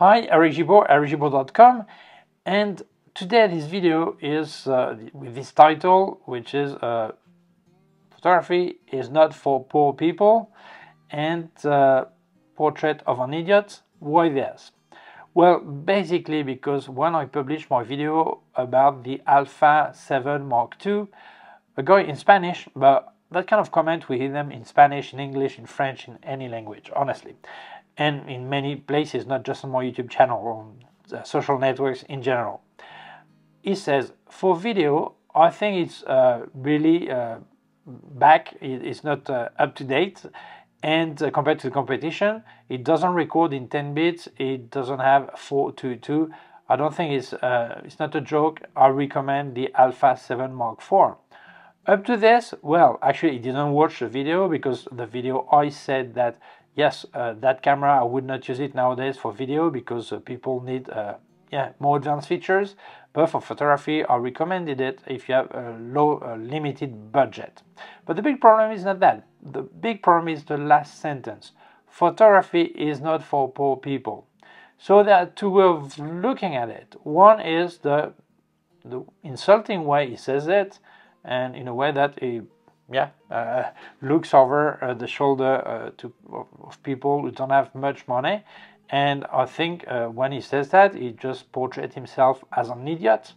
Hi, Eric Gibaud, and today this video is uh, with this title, which is uh, Photography is not for poor people and uh, Portrait of an Idiot. Why this? Well, basically because when I published my video about the Alpha 7 Mark II, a guy in Spanish, but that kind of comment we hear them in Spanish, in English, in French, in any language, honestly and in many places, not just on my YouTube channel, on social networks in general. He says, for video, I think it's uh, really uh, back, it's not uh, up to date, and uh, compared to the competition, it doesn't record in 10 bits, it doesn't have 422. I don't think it's, uh, it's not a joke. I recommend the Alpha 7 Mark IV. Up to this, well, actually, he didn't watch the video because the video I said that yes, uh, that camera I would not use it nowadays for video because uh, people need uh, yeah more advanced features. But for photography, I recommended it if you have a low, limited budget. But the big problem is not that. The big problem is the last sentence. Photography is not for poor people. So there are two ways of looking at it. One is the the insulting way he says it, and in a way that he yeah, uh, looks over uh, the shoulder uh, to of, people who don't have much money. And I think uh, when he says that, he just portrays himself as an idiot.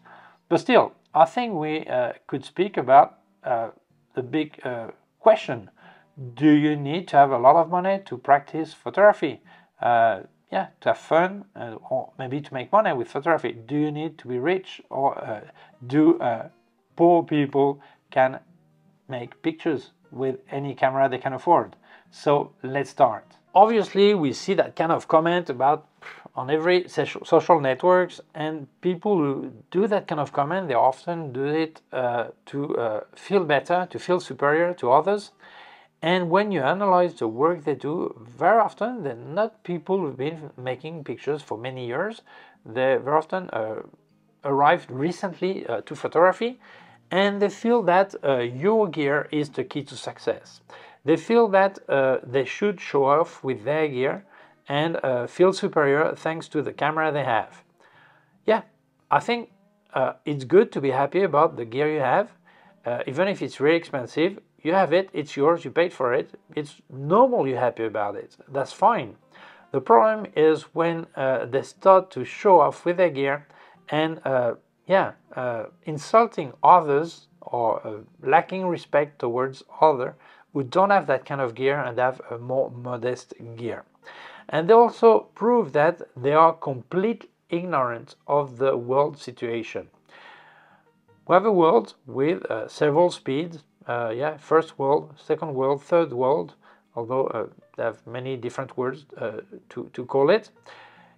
But still, I think we uh, could speak about uh, the big question: Do you need to have a lot of money to practice photography? yeah, to have fun, or maybe to make money with photography. Do you need to be rich, or do poor people can make pictures with any camera they can afford. So let's start. Obviously, we see that kind of comment about on every social networks and people who do that kind of comment, they often do it uh, to uh, feel better, to feel superior to others. And when you analyze the work they do, very often they're not people who've been making pictures for many years. They very often uh, arrived recently uh, to photography and they feel that uh, your gear is the key to success. They feel that uh, they should show off with their gear and uh, feel superior thanks to the camera they have. Yeah, I think uh, it's good to be happy about the gear you have, uh, even if it's really expensive. You have it, it's yours, you paid for it. It's normal you're happy about it. That's fine. The problem is when uh, they start to show off with their gear and yeah, uh, insulting others or uh, lacking respect towards other who don't have that kind of gear and have a more modest gear. And they also prove that they are complete ignorant of the world situation. We have a world with uh, several speeds, uh, yeah, first world, second world, third world, although uh, they have many different words uh, to, to call it.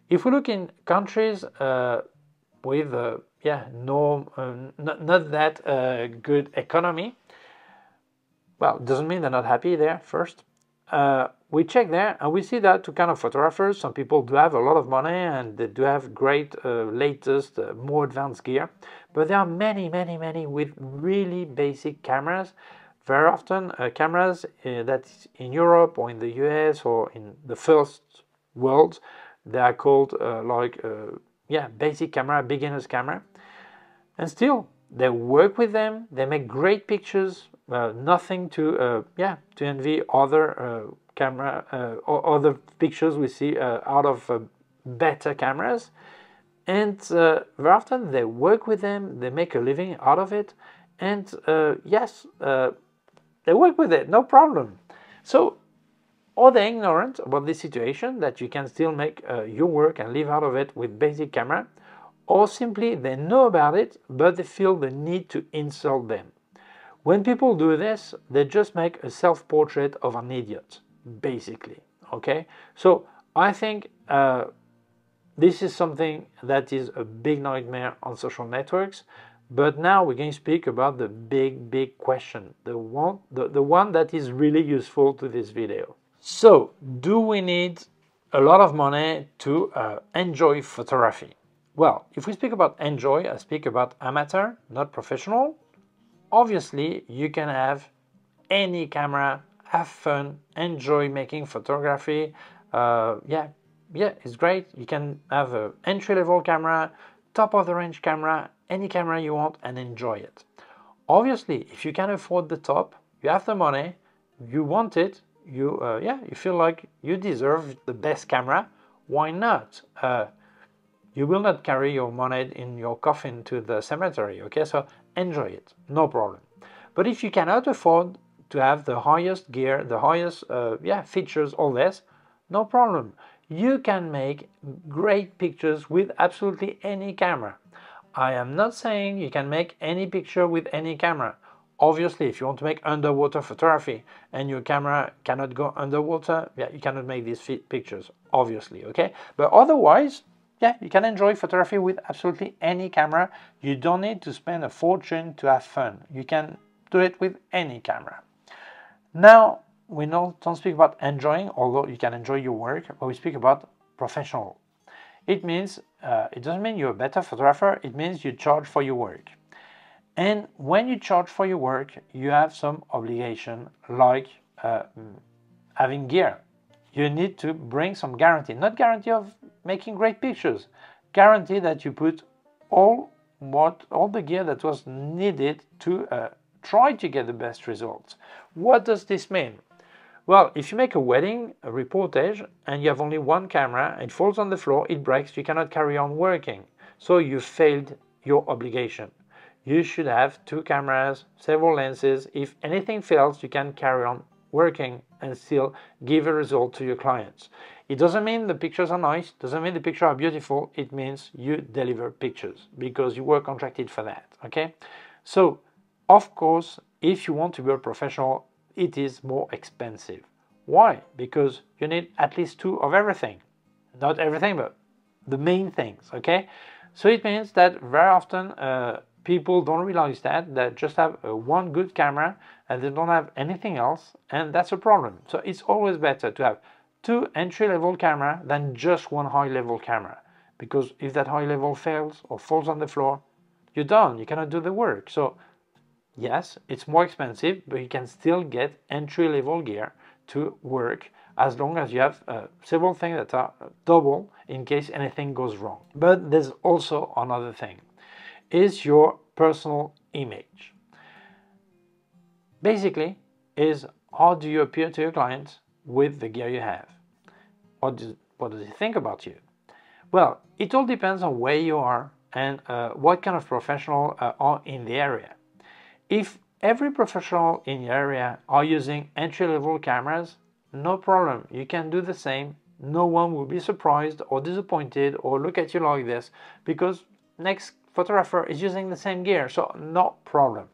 If we look in countries with yeah, no, uh, not, not that uh, good economy. Well, doesn't mean they're not happy there first. Uh, we check there and we see that to kind of photographers, some people do have a lot of money and they do have great, uh, latest, uh, more advanced gear. But there are many, many, many with really basic cameras. Very often, uh, cameras that in Europe or in the US or in the first world, they are called like, yeah, basic camera, beginner's camera and still they work with them they make great pictures uh, nothing to uh, yeah to envy other uh, camera uh, or other pictures we see uh, out of uh, better cameras. And very often they work with them they make a living out of it. And yes they work with it no problem. So are they ignorant about this situation that you can still make your work and live out of it with basic camera or simply they know about it but they feel the need to insult them. When people do this, they just make a self-portrait of an idiot, basically. Okay, so I think uh, this is something that is a big nightmare on social networks. But now we're going to speak about the big, big question, the one, the, the one that is really useful to this video. So, do we need a lot of money to uh, enjoy photography? Well, if we speak about enjoy, I speak about amateur, not professional. Obviously, you can have any camera have fun, enjoy making photography. Uh, yeah, yeah, it's great. You can have an entry-level camera, top of the range camera, any camera you want and enjoy it. Obviously, if you can afford the top, you have the money, you want it, you uh, yeah, you feel like you deserve the best camera, why not? Uh, you will not carry your money in your coffin to the cemetery, okay? So enjoy it, no problem. But if you cannot afford to have the highest gear, the highest uh, yeah features, all this, no problem. You can make great pictures with absolutely any camera. I am not saying you can make any picture with any camera. Obviously, if you want to make underwater photography and your camera cannot go underwater, yeah, you cannot make these pictures, obviously, okay? But otherwise, yeah, you can enjoy photography with absolutely any camera. You don't need to spend a fortune to have fun. You can do it with any camera. Now, we don't speak about enjoying, although you can enjoy your work, but we speak about professional. It means, uh, it doesn't mean you're a better photographer, it means you charge for your work. And when you charge for your work, you have some obligation like uh, having gear. You need to bring some guarantee, not guarantee of making great pictures, guarantee that you put all what all the gear that was needed to uh, try to get the best results. What does this mean? Well, if you make a wedding a reportage and you have only one camera, it falls on the floor, it breaks, you cannot carry on working. So you failed your obligation. You should have two cameras, several lenses. If anything fails, you can carry on working and still give a result to your clients. It doesn't mean the pictures are nice, doesn't mean the pictures are beautiful, it means you deliver pictures because you were contracted for that, okay? So, of course, if you want to be a professional, it is more expensive. Why? Because you need at least two of everything. Not everything, but the main things, okay? So it means that very often uh, people don't realize that, that just have uh, one good camera and they don't have anything else, and that's a problem. So it's always better to have two entry-level camera than just one high-level camera. Because if that high level fails or falls on the floor, you're done, you cannot do the work. So Yes, it's more expensive, but you can still get entry-level gear to work as long as you have uh, several things that are double in case anything goes wrong. But there's also another thing, is your personal image. Basically, is how do you appear to your clients with the gear you have? What does, what does he think about you? Well, it all depends on where you are and uh, what kind of professional uh, are in the area. If every professional in the area are using entry-level cameras, no problem, you can do the same. No one will be surprised or disappointed or look at you like this because next photographer is using the same gear, so no problem.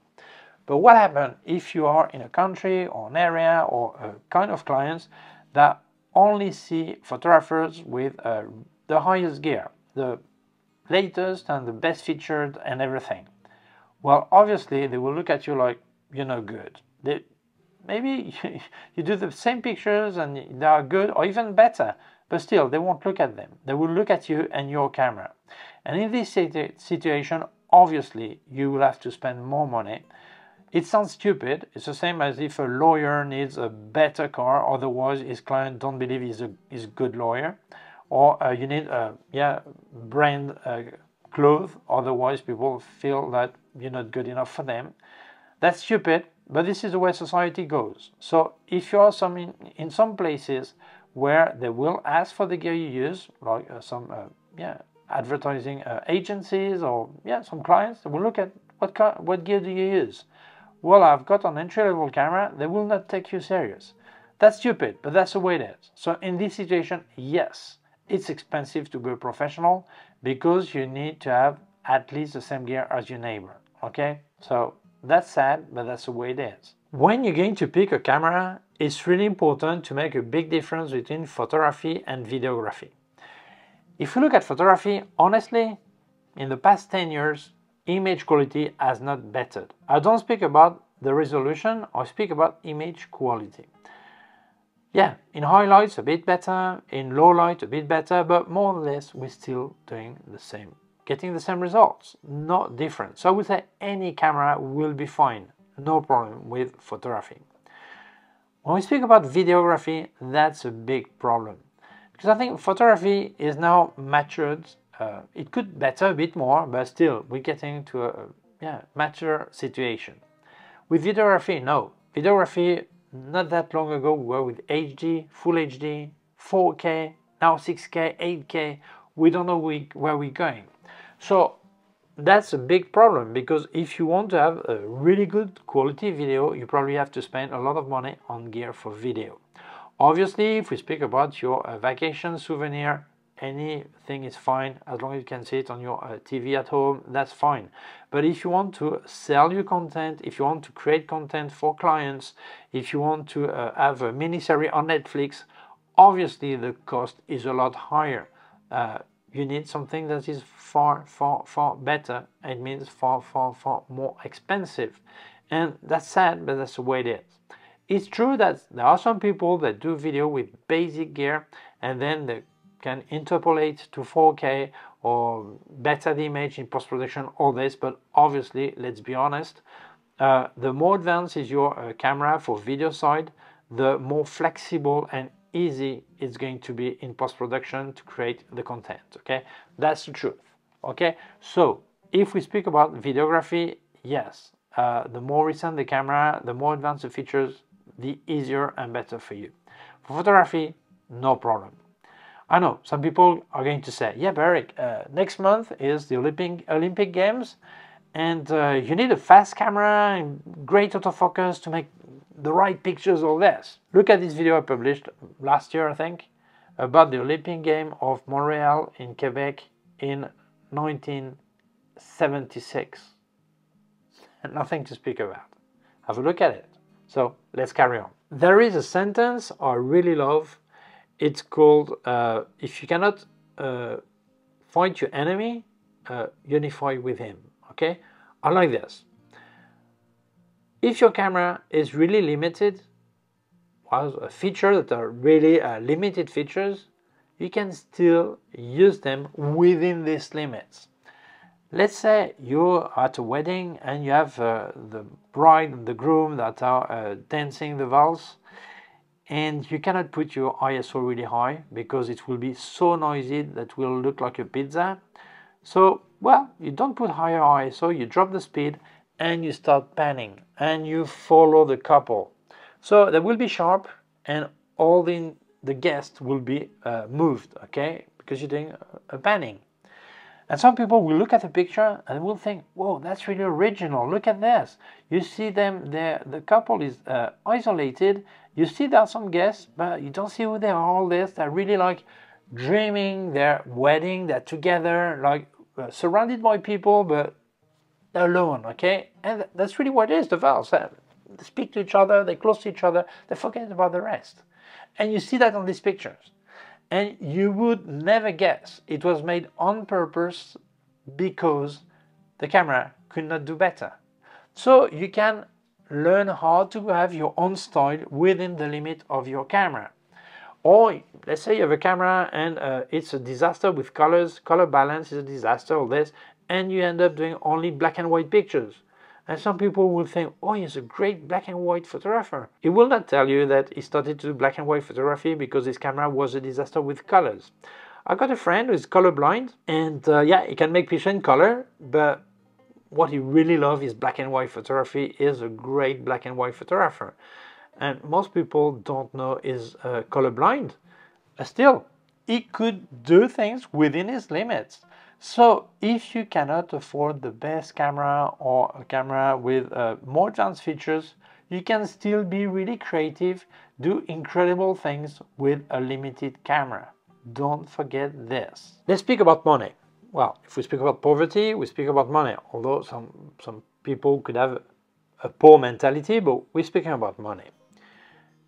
But what happens if you are in a country or an area or a kind of clients that only see photographers with uh, the highest gear, the latest and the best featured and everything? Well, obviously, they will look at you like you're no good. They, maybe you do the same pictures and they are good or even better, but still, they won't look at them. They will look at you and your camera. And in this situation, obviously, you will have to spend more money. It sounds stupid. It's the same as if a lawyer needs a better car, otherwise his client don't believe he's a, he's a good lawyer. Or uh, you need a yeah brand uh, clothes, otherwise people feel that you're not good enough for them. That's stupid, but this is the way society goes. So if you are some in, in some places where they will ask for the gear you use, like uh, some uh, yeah advertising uh, agencies or yeah some clients, they will look at what car, what gear do you use. Well, I've got an entry-level camera. They will not take you serious. That's stupid, but that's the way it is. So in this situation, yes, it's expensive to be a professional because you need to have at least the same gear as your neighbor okay so that's sad but that's the way it is when you're going to pick a camera it's really important to make a big difference between photography and videography if you look at photography honestly in the past 10 years image quality has not bettered i don't speak about the resolution i speak about image quality yeah, in highlights a bit better, in low light a bit better, but more or less we're still doing the same, getting the same results, not different. So I would say any camera will be fine, no problem with photography. When we speak about videography, that's a big problem. Because I think photography is now matured. Uh, it could better a bit more, but still, we're getting to a yeah, mature situation. With videography, no. Videography, not that long ago, we were with HD, Full HD, 4K, now 6K, 8K. We don't know where we're going. So that's a big problem because if you want to have a really good quality video, you probably have to spend a lot of money on gear for video. Obviously, if we speak about your uh, vacation souvenir, anything is fine as long as you can see it on your uh, TV at home, that's fine. But if you want to sell your content, if you want to create content for clients, if you want to uh, have a mini series on Netflix, obviously the cost is a lot higher. Uh, you need something that is far, far, far better. It means far, far, far more expensive. And that's sad, but that's the way it is. It's true that there are some people that do video with basic gear and then they can interpolate to 4K or better the image in post-production, all this, but obviously, let's be honest, uh, the more advanced is your uh, camera for video side, the more flexible and easy it's going to be in post-production to create the content okay? That's the truth okay? So if we speak about videography yes uh, the more recent the camera the more advanced the features the easier and better for you. For photography no problem I know some people are going to say yeah but Eric uh, next month is the Olympic Olympic Games and uh, you need a fast camera and great autofocus to make the right pictures all this. Look at this video I published last year, I think, about the Olympic game of Montreal in Quebec in 1976. Nothing to speak about. Have a look at it. So let's carry on. There is a sentence I really love. It's called uh, If you cannot uh, fight your enemy, uh, unify with him. Okay? I like this. If your camera is really limited, well, a feature that are really uh, limited features, you can still use them within these limits. Let's say you're at a wedding and you have uh, the bride and the groom that are uh, dancing the valse and you cannot put your ISO really high because it will be so noisy that will look like a pizza. So, well, you don't put higher ISO, you drop the speed and you start panning and you follow the couple. So that will be sharp and all the, the guests will be uh, moved, okay? Because you're doing a panning. And some people will look at the picture and will think, whoa, that's really original. Look at this. You see them, there, the couple is uh, isolated. You see there are some guests, but you don't see who they are, all this. They're really like dreaming their wedding, they're together, like uh, surrounded by people, but they're alone, okay? And that's really what it is, the valves. They speak to each other, They're close to each other, they forget about the rest. And you see that on these pictures. And you would never guess it was made on purpose because the camera could not do better. So you can learn how to have your own style within the limit of your camera. Or let's say you have a camera and uh, it's a disaster with colors, color balance is a disaster, all this, and you end up doing only black and white pictures. And some people will think, oh, he's a great black and white photographer. He will not tell you that he started to do black and white photography because his camera was a disaster with colors. I got a friend who's colorblind, and uh, yeah, he can make pictures in color, but what he really loves is black and white photography. He is a great black and white photographer. And most people don't know he's uh, colorblind. But still, he could do things within his limits. So if you cannot afford the best camera or a camera with uh, more advanced features, you can still be really creative, do incredible things with a limited camera. Don't forget this. Let's speak about money. Well, if we speak about poverty, we speak about money, although some, some people could have a poor mentality, but we're speaking about money.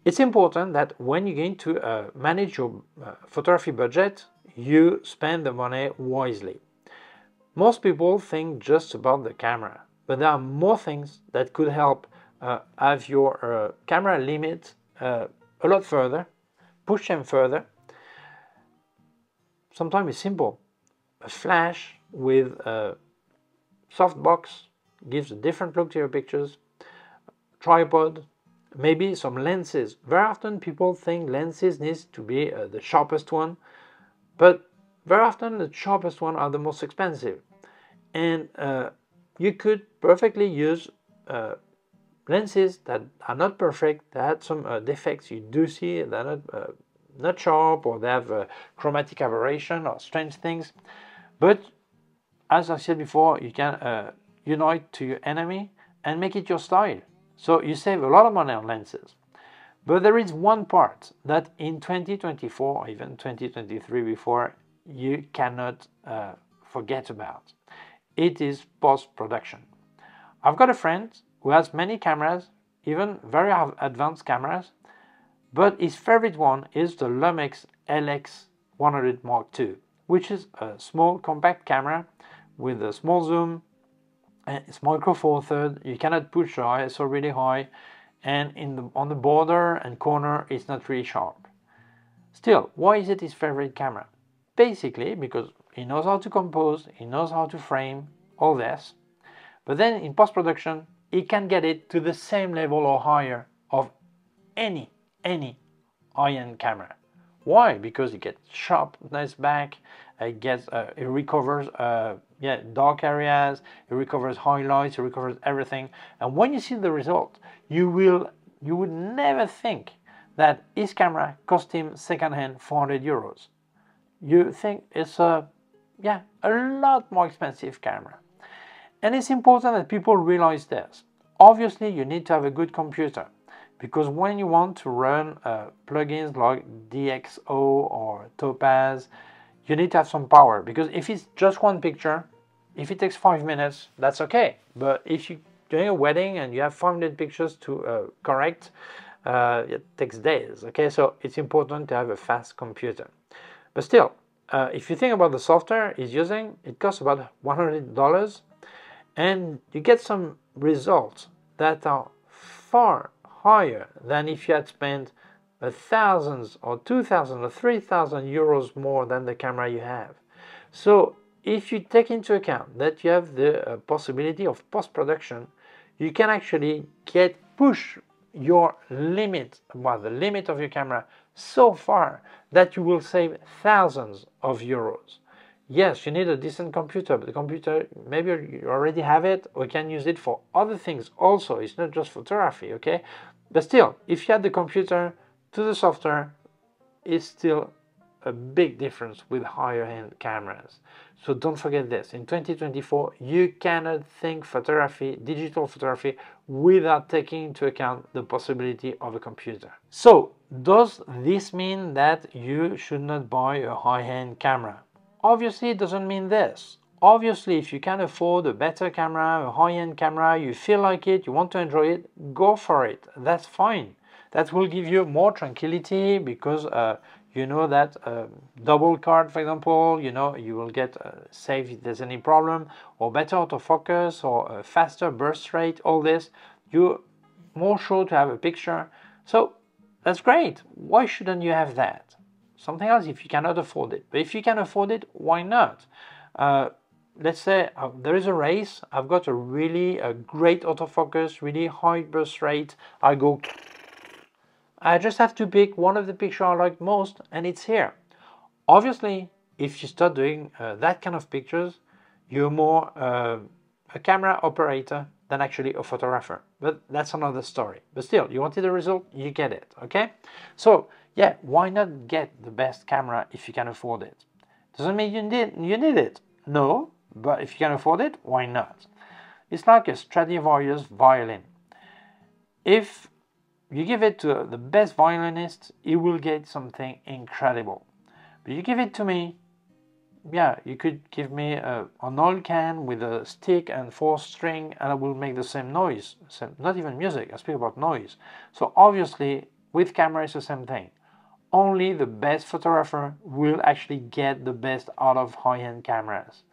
It's important that when you're going to uh, manage your uh, photography budget, you spend the money wisely. Most people think just about the camera, but there are more things that could help uh, have your uh, camera limit uh, a lot further, push them further. Sometimes it's simple. A flash with a softbox gives a different look to your pictures. Tripod, maybe some lenses. Very often people think lenses needs to be uh, the sharpest one, but very often the sharpest one are the most expensive. And uh, you could perfectly use uh, lenses that are not perfect, that had some uh, defects you do see, they're not, uh, not sharp or they have chromatic aberration or strange things. But as I said before, you can unite to your enemy and make it your style. So you save a lot of money on lenses. But there is one part that in 2024 or even 2023 before you cannot uh, forget about. It is post-production. I've got a friend who has many cameras, even very advanced cameras, but his favorite one is the Lumix LX100 Mark II, which is a small compact camera with a small zoom, it's micro four third. You cannot push the ISO really high, and in the on the border and corner, it's not really sharp. Still, why is it his favorite camera? Basically, because he knows how to compose, he knows how to frame, all this. But then in post-production, he can get it to the same level or higher of any, any high-end camera. Why? Because it gets sharpness back, it gets, uh, it recovers uh, yeah, dark areas, it recovers highlights, it recovers everything. And when you see the result, you will, you would never think that his camera cost him secondhand 400 euros. You think it's a, yeah, a lot more expensive camera. And it's important that people realize this. Obviously, you need to have a good computer because when you want to run uh, plugins like DxO or Topaz, you need to have some power because if it's just one picture, if it takes five minutes, that's okay. But if you're doing a wedding and you have 500 pictures to uh, correct, uh, it takes days. Okay, so it's important to have a fast computer. But still, uh, if you think about the software he's using, it costs about $100 and you get some results that are far higher than if you had spent a thousands or two thousand or three thousand euros more than the camera you have. So if you take into account that you have the uh, possibility of post-production, you can actually get push your limit, well, the limit of your camera so far that you will save thousands of euros. Yes, you need a decent computer, but the computer, maybe you already have it or you can use it for other things also. It's not just photography, okay? But still, if you add the computer to the software, it's still a big difference with higher end cameras. So don't forget this, in 2024 you cannot think photography, digital photography, without taking into account the possibility of a computer. So does this mean that you should not buy a high-end camera? Obviously it doesn't mean this. Obviously if you can afford a better camera, a high-end camera, you feel like it, you want to enjoy it, go for it, that's fine. That will give you more tranquility because uh, you know that uh, double card, for example, you know, you will get uh, if there's any problem, or better autofocus, or faster burst rate, all this, you're more sure to have a picture. So that's great. Why shouldn't you have that? Something else if you cannot afford it. But if you can afford it, why not? Let's say uh, there is a race, I've got a really a great autofocus, really high burst rate, I go I just have to pick one of the pictures I like most and it's here. Obviously, if you start doing uh, that kind of pictures, you're more uh, a camera operator than actually a photographer. But that's another story. But still, you wanted a result, you get it, okay? So, yeah, why not get the best camera if you can afford it? Doesn't mean you need, you need it. No, but if you can afford it, why not? It's like a Stradivarius violin. If you give it to the best violinist, he will get something incredible. But you give it to me, yeah, you could give me a, an oil can with a stick and four string and I will make the same noise. Same, not even music, I speak about noise. So obviously, with camera it's the same thing. Only the best photographer will actually get the best out of high-end cameras.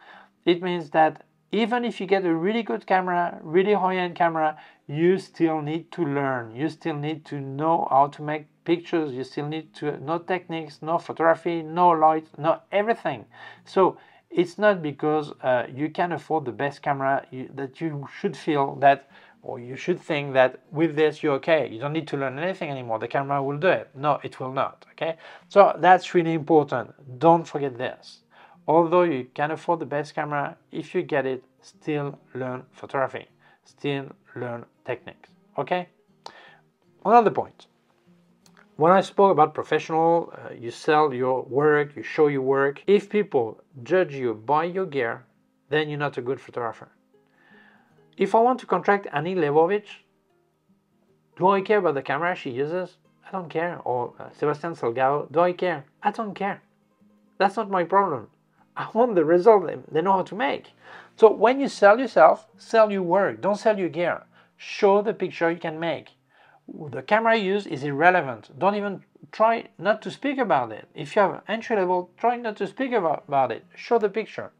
It means that even if you get a really good camera, really high-end camera, you still need to learn. You still need to know how to make pictures. You still need to know techniques, know photography, know light, know everything. So it's not because uh, you can afford the best camera you, that you should feel that or you should think that with this you're okay. You don't need to learn anything anymore. The camera will do it. No, it will not. Okay, so that's really important. Don't forget this. Although you can afford the best camera, if you get it, still learn photography. Still learn techniques. Okay. Another point. When I spoke about professional, uh, you sell your work, you show your work. If people judge you by your gear, then you're not a good photographer. If I want to contract Annie Leibovitz, do I care about the camera she uses? I don't care. Or uh, Sebastian Salgado, do I care? I don't care. That's not my problem. I want the result they know how to make. So when you sell yourself, sell your work. Don't sell your gear. Show the picture you can make. The camera you use is irrelevant. Don't even try not to speak about it. If you have entry level, try not to speak about, it. Show the picture.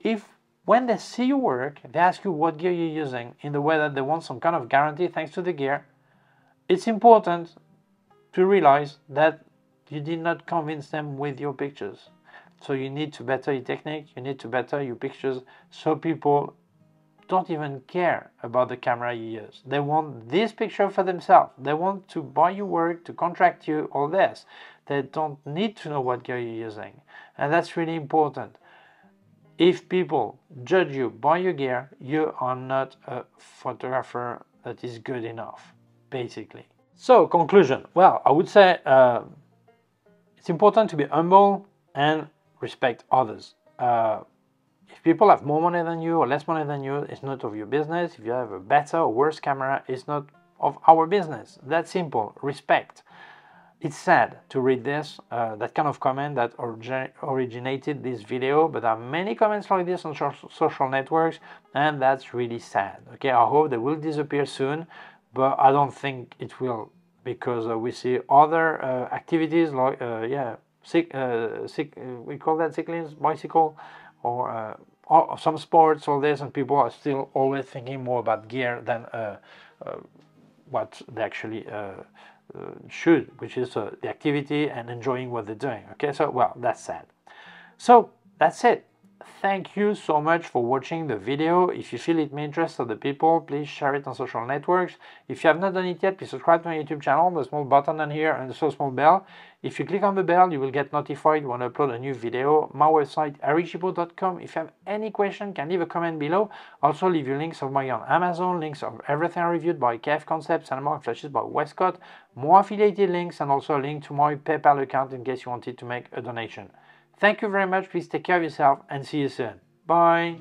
If when they see your work, they ask you what gear you're using in the way that they want some kind of guarantee thanks to the gear. It's important to realize that you did not convince them with your pictures. So you need to better your technique, you need to better your pictures so people don't even care about the camera you use. They want this picture for themselves. They want to buy your work, to contract you, all this. They don't need to know what gear you're using. And that's really important. If people judge you by your gear, you are not a photographer that is good enough, basically. So, conclusion. Well, I would say uh, it's important to be humble and respect others. Uh, if people have more money than you or less money than you, it's not of your business. If you have a better or worse camera, it's not of our business. That's simple. Respect it's sad to read this, uh, that kind of comment that origi originated this video, but there are many comments like this on social networks, and that's really sad. Okay, I hope they will disappear soon, but I don't think it will because uh, we see other uh, activities like, uh, yeah, cyc uh, cyc uh, we call that cycling, bicycle, or, or, some sports, all this, and people are still always thinking more about gear than what they actually uh, should, which is uh, the activity and enjoying what they're doing. Okay, so well, that's sad. So that's it. Thank you so much for watching the video. If you feel it may interest other people, please share it on social networks. If you have not done it yet, please subscribe to my YouTube channel, the small button on here and the so small bell. If you click on the bell, you will get notified when I upload a new video. My website, ericgibaud.com. If you have any question, can leave a comment below. Also, leave you links of my on Amazon, links of everything reviewed by KF Concepts and Mark Flashes by Westcott, more affiliated links, and also a link to my PayPal account in case you wanted to make a donation. Thank you very much. Please take care of yourself and see you soon. Bye.